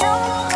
you